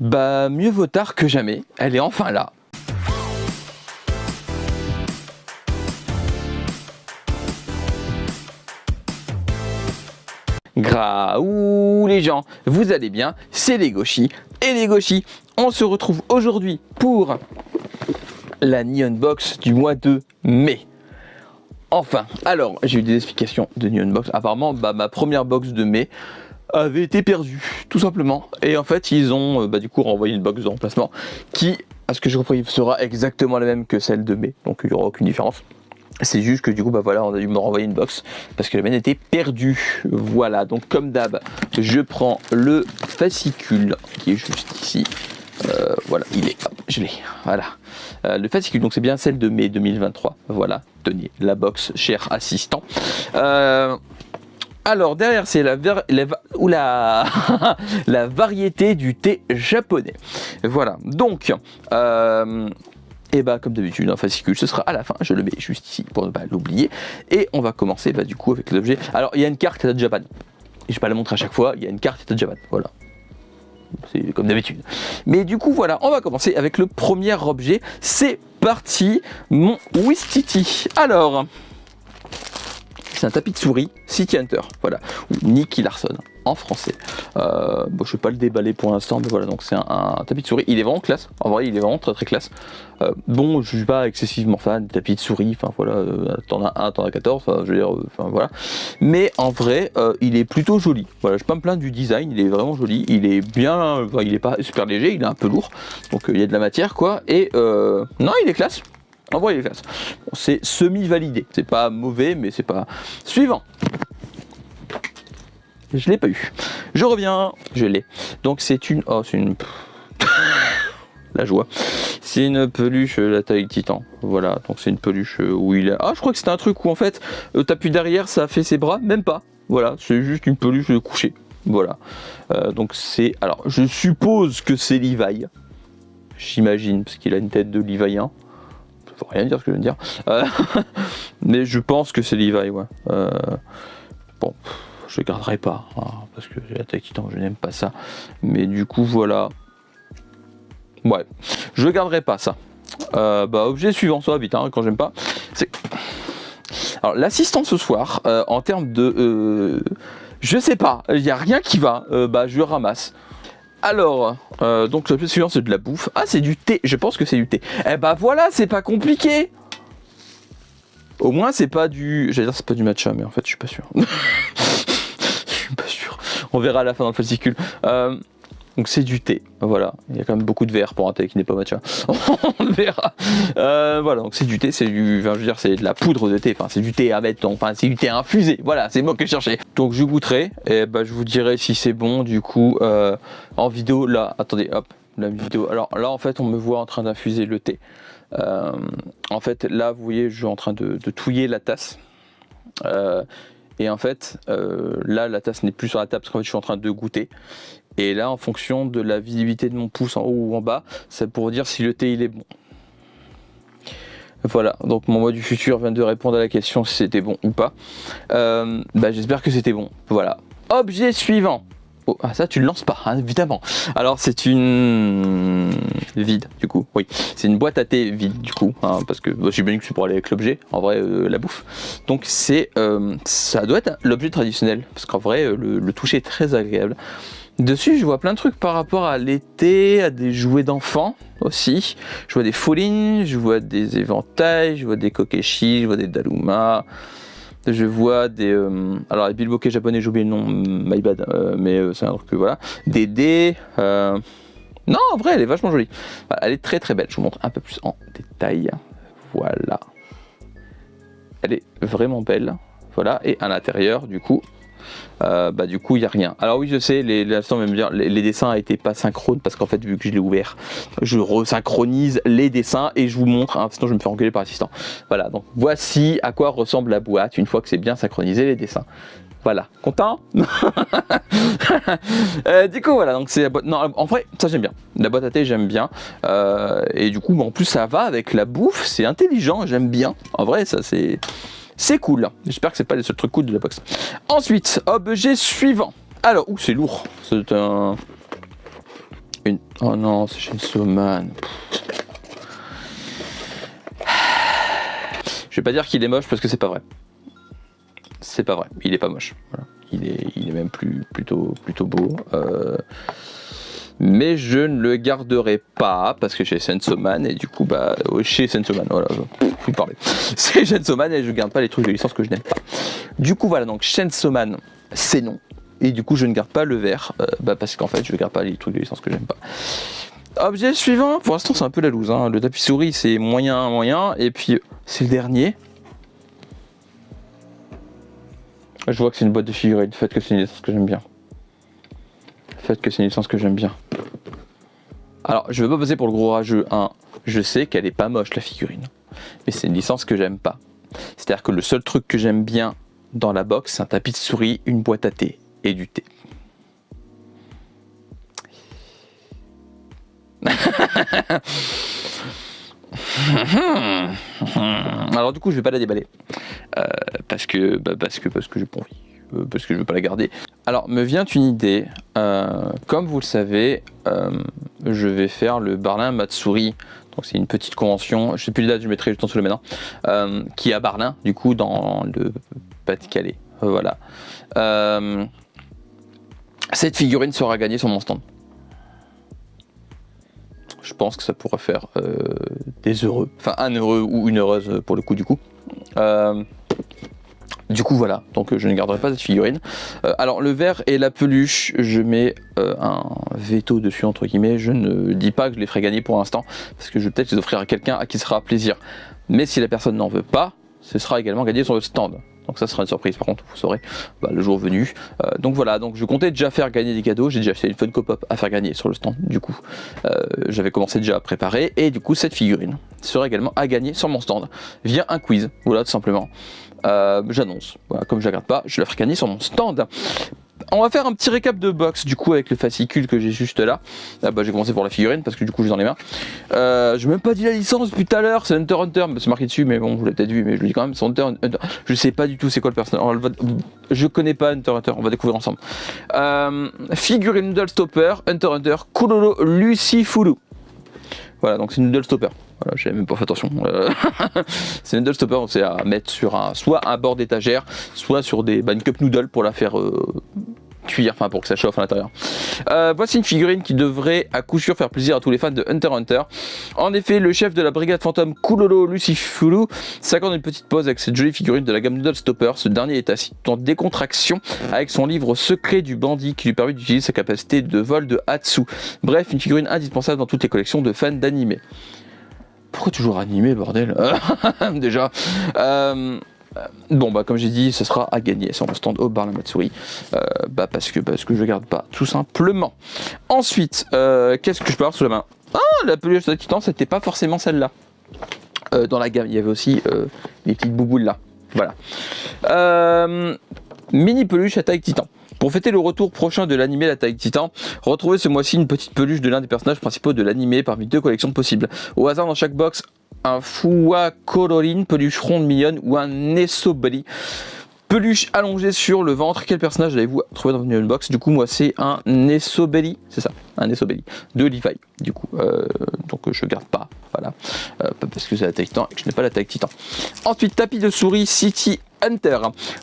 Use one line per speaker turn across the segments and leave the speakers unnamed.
Bah mieux vaut tard que jamais, elle est enfin là. Graou les gens, vous allez bien, c'est les gauchis. Et les gauchis, on se retrouve aujourd'hui pour la Neon Box du mois de mai. Enfin, alors j'ai eu des explications de Neon Box. Apparemment, bah, ma première box de mai avait été perdue, tout simplement. Et en fait, ils ont euh, bah, du coup renvoyé une box de remplacement qui, à ce que je compris, sera exactement la même que celle de mai. Donc il n'y aura aucune différence. C'est juste que du coup, bah voilà, on a dû me renvoyer une box parce que la mienne était perdue. Voilà, donc comme d'hab, je prends le fascicule qui est juste ici. Euh, voilà, il est, hop, je l'ai, voilà. Euh, le fascicule, donc c'est bien celle de mai 2023. Voilà, tenez, la box, cher assistant. Euh, alors derrière c'est la, la, la variété du thé japonais. Voilà, donc et bah comme d'habitude un fascicule ce sera à la fin, je le mets juste ici pour ne pas l'oublier. Et on va commencer bah, du coup avec l'objet. Alors il y a une carte de Japan. Je vais pas la montrer à chaque fois, il y a une carte de Japan, voilà. C'est comme d'habitude. Mais du coup voilà, on va commencer avec le premier objet. C'est parti, mon Wistiti. Alors, c'est un tapis de souris City Hunter, voilà, ou Nicky Larson en français. Euh, bon, je vais pas le déballer pour l'instant, mais voilà, donc c'est un, tapis de souris. Il est vraiment classe, en vrai, il est vraiment très très classe. Euh, bon, je suis pas excessivement fan de tapis de souris, enfin voilà, euh, t'en as un, t'en as 14, je veux dire, enfin voilà. Mais en vrai, il est plutôt joli. Voilà, je peux pas me plaindre du design, il est vraiment joli, il est bien, il est pas super léger, il est un peu lourd, donc il y a de la matière quoi, et non, il est classe. En vrai, il est classe. c'est semi-validé. C'est pas mauvais, mais c'est pas. Suivant. Je l'ai pas eu. Je reviens, je l'ai. Donc c'est une. Oh, c'est une. la joie. C'est une peluche la taille titan. Voilà, donc c'est une peluche où il est. Ah, je crois que c'était un truc où en fait, euh, t'appuies derrière, ça fait ses bras, même pas. Voilà, c'est juste une peluche de coucher. Voilà. Euh, donc c'est. Alors, je suppose que c'est Levi. J'imagine, parce qu'il a une tête de Levi'en. Faut rien dire ce que je viens de dire. Euh, mais je pense que c'est Levi, ouais. bon je le garderai pas hein, parce que j'ai la taille titan, je n'aime pas ça. Mais du coup, voilà. Ouais, je garderai pas ça. Euh, bah, objet suivant, ça va vite hein, quand j'aime pas. C'est. Alors, l'assistant ce soir, euh, en termes de. Euh, je sais pas, il n'y a rien qui va. bah, je ramasse. Alors, donc l'objet suivant, c'est de la bouffe. Ah, c'est du thé. Je pense que c'est du thé. Eh bah voilà, c'est pas compliqué. Au moins, c'est pas du. J'allais dire, c'est pas du matcha, mais en fait, je suis pas sûr. On verra à la fin dans le fascicule. Euh, donc c'est du thé, voilà. Il y a quand même beaucoup de verre pour un thé qui n'est pas matcha. On verra. Euh, voilà, donc c'est du thé, c'est du, c'est de la poudre de thé. Enfin, c'est du thé à mettre, enfin, c'est du thé infusé. Voilà, c'est moi que je cherchais. Donc je goûterai et bah, je vous dirai si c'est bon. Du coup, euh, en vidéo, là, attendez, hop, la vidéo. Alors là, en fait, on me voit en train d'infuser le thé. en fait, là, vous voyez, je suis en train de, de touiller la tasse. Et en fait, euh, là, la tasse n'est plus sur la table parce qu'en fait, je suis en train de goûter. Et là, en fonction de la visibilité de mon pouce en haut ou en bas, c'est pour dire si le thé il est bon. Voilà, donc mon moi du futur vient de répondre à la question si c'était bon ou pas. Euh, bah, J'espère que c'était bon. Voilà. Objet suivant. Oh, ah, ça, tu le lances pas, hein, évidemment. Alors, c'est une vide, du coup. Oui, c'est une boîte à thé vide, du coup, hein, parce que bah, bien que c'est pour aller avec l'objet, en vrai, euh, la bouffe. Donc, c'est, euh, ça doit être l'objet traditionnel, parce qu'en vrai, le, toucher est très agréable. Dessus, je vois plein de trucs par rapport à l'été, à des jouets d'enfants aussi. Je vois des foulines, je vois des éventails, je vois des kokeshi, je vois des daluma. Je vois des. Euh, alors, les bilboquets japonais, j'ai oublié le nom, my bad, euh, mais euh, c'est un truc que voilà. Des dés. non, en vrai, elle est vachement jolie. Elle est très très belle. Je vous montre un peu plus en détail. Voilà. Elle est vraiment belle. Voilà. Et à l'intérieur, du coup, euh, bah du coup il n'y a rien. Alors oui je sais, les, dire, les, dessins n'étaient pas synchrones parce qu'en fait vu que je l'ai ouvert, je resynchronise les dessins et je vous montre, hein, sinon je me fais engueuler par l'assistant. Voilà, donc voici à quoi ressemble la boîte une fois que c'est bien synchronisé les dessins. Voilà, content euh, Du coup, voilà, donc c'est la boîte. Non, en vrai, ça j'aime bien. La boîte à thé, j'aime bien. Euh, et du coup, en plus, ça va avec la bouffe, c'est intelligent, j'aime bien. En vrai, ça c'est. C'est cool. J'espère que c'est pas les seuls trucs cool de la box. Ensuite, objet suivant. Alors, ouh, c'est lourd. C'est un. une. Oh non, c'est Chainsaw Man. Je vais pas dire qu'il est moche parce que c'est pas vrai. C'est pas vrai. Il est pas moche. Voilà. Il, est, il est même plus, plutôt, plutôt beau. Euh, mais je ne le garderai pas parce que chez Sensoman et du coup bah chez Sensoman voilà je parler c'est Sensoman et je garde pas les trucs de licence que je n'aime pas. Du coup voilà donc Sensoman c'est non. Et du coup je ne garde pas le vert euh, bah, parce qu'en fait je ne garde pas les trucs de licence que j'aime pas. Objet suivant pour l'instant c'est un peu la loose hein. le tapis souris c'est moyen moyen. Et puis c'est le dernier. Je vois que c'est une boîte de figurines faites que c'est une licence que j'aime bien Faites que c'est une licence que j'aime bien. Alors, je vais pas passer pour le gros rageux. Hein. Je sais qu'elle est pas moche la figurine, mais c'est une licence que j'aime pas. C'est-à-dire que le seul truc que j'aime bien dans la box, c'est un tapis de souris, une boîte à thé et du thé. Alors du coup, je vais pas la déballer euh, parce que bah, parce que parce que j'ai pas envie. Euh, parce que je veux pas la garder. Alors, me vient une idée. Euh, comme vous le savez, euh, je vais faire le Barlin Matsuri. Donc, c'est une petite convention. Je sais plus les dates, je mettrai juste en dessous le maintenant. qui est à Barlin, du coup, dans le Pas-de-Calais. Voilà. cette figurine sera gagnée sur mon stand. Je pense que ça pourrait faire des heureux. Enfin, un heureux ou une heureuse pour le coup, du coup. Du coup voilà, donc euh, je ne garderai pas cette figurine. Euh, alors le verre et la peluche, je mets euh, un veto dessus entre guillemets. Je ne dis pas que je les ferai gagner pour l'instant, parce que je vais peut-être les offrir à quelqu'un à qui ce sera plaisir. Mais si la personne n'en veut pas, ce sera également gagné sur le stand. Donc ça sera une surprise par contre, vous saurez bah, le jour venu. donc voilà, donc je comptais déjà faire gagner des cadeaux, j'ai déjà fait une Funko Pop à faire gagner sur le stand du coup. J'avais commencé déjà à préparer et du coup cette figurine sera également à gagner sur mon stand via un quiz, voilà tout simplement. Euh, j'annonce. Voilà, comme je la garde pas, je la ferai gagner sur mon stand. On va faire un petit récap de box du coup avec le fascicule que j'ai juste là. Ah, bah, j'ai commencé pour la figurine parce que du coup dans les mains. Euh, je même pas dit la licence depuis tout à l'heure, c'est Hunter Hunter, c'est marqué dessus, mais bon vous l'avez peut-être vu, mais je le dis quand même, c'est Hunter, Hunter. Je sais pas du tout c'est quoi le personnage. Je connais pas Hunter Hunter, on va découvrir ensemble. Euh, figurine Noodle Stopper, Hunter Hunter, Kulolo Lucifulu. Voilà, donc c'est Noodle Stopper. Voilà, j'ai même pas fait attention. Euh, c'est noodle stopper, c'est à mettre sur un, soit un bord d'étagère, soit sur des bah, cup noodle pour la faire euh, cuire, enfin pour que ça chauffe à l'intérieur. Euh, voici une figurine qui devrait à coup sûr faire plaisir à tous les fans de Hunter Hunter. En effet, le chef de la brigade fantôme Kulolo Lucifulu s'accorde une petite pause avec cette jolie figurine de la gamme Noodle Stopper. Ce dernier est assis en décontraction avec son livre secret du bandit qui lui permet d'utiliser sa capacité de vol de Hatsu. Bref, une figurine indispensable dans toutes les collections de fans d'anime. Pourquoi toujours animé, bordel? Déjà. Euh, bon bah comme j'ai dit, ce sera à gagner sur mon stand au bar la Matsuri. Euh, bah parce que parce que je garde pas, tout simplement. Ensuite, euh, qu'est-ce que je peux avoir sous la main? Ah, la peluche de Titan, c'était pas forcément celle-là. dans la gamme, il y avait aussi les petites bouboules là. Voilà. mini peluche à taille Titan. Pour fêter le retour prochain de l'animé La Taille Titan, retrouvez ce mois-ci une petite peluche de l'un des personnages principaux de l'animé parmi deux collections possibles. Au hasard dans chaque box, un Fua Colorin, peluche ronde mignonne ou un Nesobeli peluche allongée sur le ventre. Quel personnage avez-vous trouvé dans une box? Du coup, moi, c'est un Nesobeli, c'est ça, un Nesobeli de Levi. Du coup, euh, donc je garde pas, voilà, euh, parce que c'est la taille titan et que je n'ai pas la taille titan. Ensuite, tapis de souris City Hunter.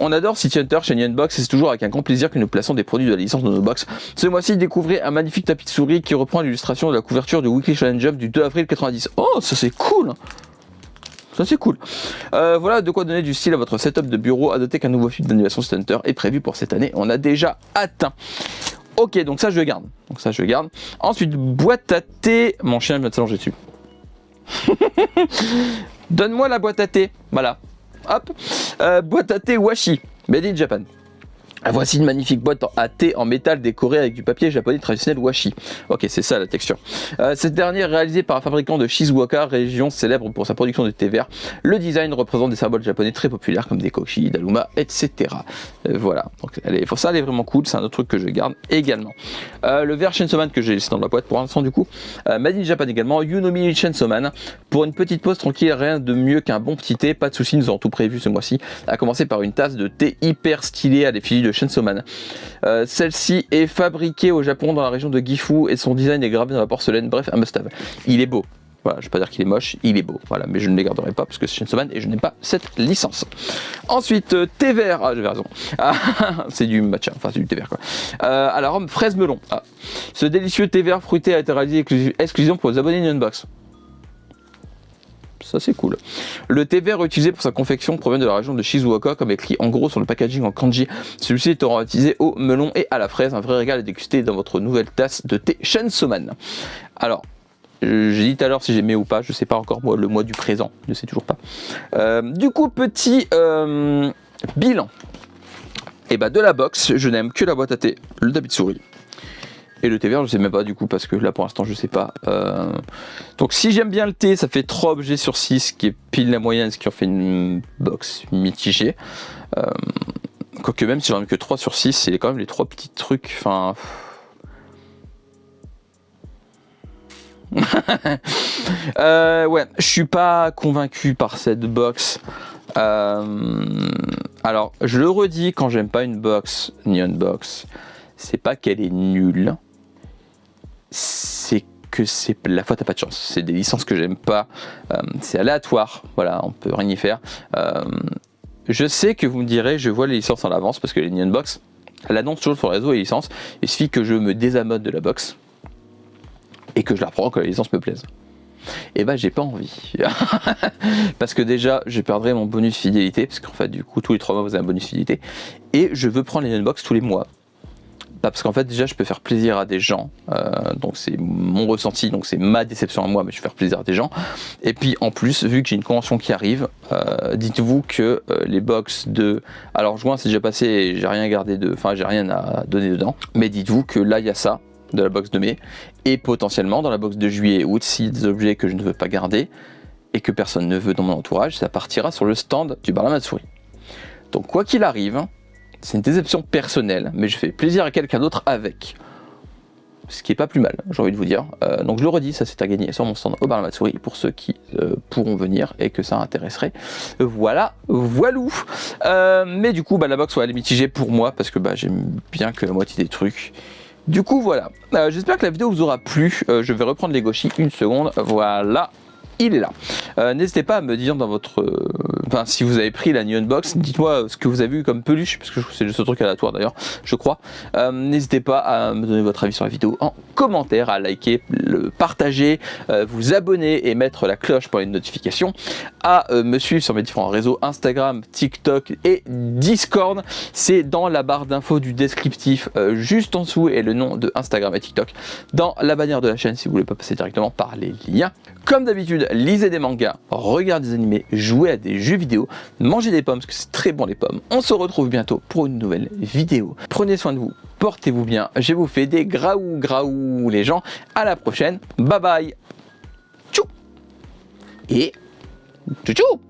On adore City Hunter chez Unbox et c'est toujours avec un grand plaisir que nous plaçons des produits de la licence dans nos box. Ce mois-ci, découvrez un magnifique tapis de souris qui reprend l'illustration de la couverture du Weekly Challenge Jump du 2 avril 90. Oh, ça c'est cool ça c'est cool. Euh, voilà de quoi donner du style à votre setup de bureau. À qu'un nouveau film d'animation Hunter est prévu pour cette année. On a déjà atteint. Ok, donc ça je garde. Donc ça je garde. Ensuite, boîte à thé. Mon chien vient de s'allonger dessus. Donne-moi la boîte à thé. Voilà. Hop. Euh, boîte à thé Washi. Made in Japan. Ah, voici une magnifique boîte à thé en métal décorée avec du papier japonais traditionnel washi. Ok, c'est ça la texture. Euh, cette dernière réalisée par un fabricant de Shizuoka, région célèbre pour sa production de thé vert. Le design représente des symboles japonais très populaires comme des koshi, daluma, etc. Euh, voilà. Donc est, pour ça, elle est vraiment cool. C'est un autre truc que je garde également. Euh, le verre Shensoman que j'ai laissé dans la boîte pour l'instant du coup. Made in Japan également. Yunomi Shensoman. Pour une petite pause tranquille, rien de mieux qu'un bon petit thé. Pas de soucis, nous avons tout prévu ce mois-ci. À commencer par une tasse de thé hyper stylée à l'effigie de Chainsaw. Euh, Celle-ci est fabriquée au Japon dans la région de Gifu et son design est gravé dans la porcelaine. Bref, un must-have. Il est beau. Voilà, je vais pas dire qu'il est moche, il est beau. Voilà, mais je ne les garderai pas parce que c'est Chainsaw et je n'ai pas cette licence. Ensuite, euh, thé vert. Ah, j'avais raison. Ah, c'est du matcha, enfin c'est du thé vert quoi. Euh, à fraise melon. Ah. Ce délicieux thé vert fruité a été réalisé exclusi- exclusivement pour les abonnés de Unbox. Ça c'est cool. Le thé vert utilisé pour sa confection provient de la région de Shizuoka, comme écrit en gros sur le packaging en kanji. Celui-ci est utilisé au melon et à la fraise, un vrai régal à déguster dans votre nouvelle tasse de thé Shensoman. Alors, j'ai dit tout à l'heure si j'aimais ou pas, je sais pas encore moi le mois du présent, je sais toujours pas. Euh, du coup, petit euh, bilan. Et bah de la box, je n'aime que la boîte à thé, le tapis de souris. Le thé vert, je sais même pas du coup, parce que là pour l'instant je sais pas. Euh, donc si j'aime bien le thé, ça fait 3 objets sur 6, qui est pile la moyenne, ce qui en fait une box mitigée. Euh, quoique même si j'en ai que 3 sur 6, c'est quand même les 3 petits trucs. Enfin. Euh, ouais, je suis pas convaincu par cette box. Alors, je le redis, quand j'aime pas une box, ni une box, c'est pas qu'elle est nulle, c'est que c'est la fois t'as pas de chance. C'est des licences que j'aime pas, Euh, c'est aléatoire, voilà, on peut rien y faire. Euh, je sais que vous me direz, je vois les licences en avance parce que les Neon Box, elle annonce toujours sur le réseau les licences. Il suffit que je me désamode de la box et que je la reprends quand les licences me plaisent. Et bah j'ai pas envie. parce que déjà je perdrai mon bonus fidélité, parce qu'en fait du coup tous les 3 mois vous avez un bonus fidélité. Et je veux prendre les unbox tous les mois. Bah, parce qu'en fait déjà je peux faire plaisir à des gens. Euh, donc c'est mon ressenti, donc c'est ma déception à moi, mais je vais faire plaisir à des gens. Et puis en plus, vu que j'ai une convention qui arrive, euh, dites-vous que euh, les box de. Alors juin c'est déjà passé et j'ai rien gardé de. Enfin j'ai rien à donner dedans. Mais dites-vous que là il y a ça de la box de mai et potentiellement dans la box de juillet et août si des objets que je ne veux pas garder et que personne ne veut dans mon entourage, ça partira sur le stand du bar la souris. Donc quoi qu'il arrive, c'est une déception personnelle, mais je fais plaisir à quelqu'un d'autre avec. Ce qui est pas plus mal, j'ai envie de vous dire. Euh, donc je le redis, ça c'est à gagner sur mon stand au bar la souris pour ceux qui euh, pourront venir et que ça intéresserait. Voilà, voilou. Euh, mais du coup, bah, la box ouais, elle est mitigée pour moi parce que bah, j'aime bien que la moitié des trucs. Du coup, voilà. J'espère que la vidéo vous aura plu. Je vais reprendre les gauchis une seconde. Voilà. Il est là. Euh, N'hésitez pas à me dire dans votre. euh, Enfin, si vous avez pris la New Unbox, dites-moi ce que vous avez vu comme peluche, parce que c'est ce truc aléatoire d'ailleurs, je crois. Euh, N'hésitez pas à me donner votre avis sur la vidéo en commentaire, à liker, le partager, euh, vous abonner et mettre la cloche pour les notifications, à euh, me suivre sur mes différents réseaux Instagram, TikTok et Discord. C'est dans la barre d'infos du descriptif, euh, juste en dessous, et le nom de Instagram et TikTok dans la bannière de la chaîne si vous voulez pas passer directement par les liens. Comme d'habitude, lisez des mangas, regardez des animés, jouez à des jeux vidéo, mangez des pommes parce que c'est très bon les pommes. On se retrouve bientôt pour une nouvelle vidéo. Prenez soin de vous, portez-vous bien. Je vous fais des graou graou les gens. À la prochaine. Bye bye. Tchou. Et tchou tchou.